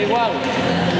igual.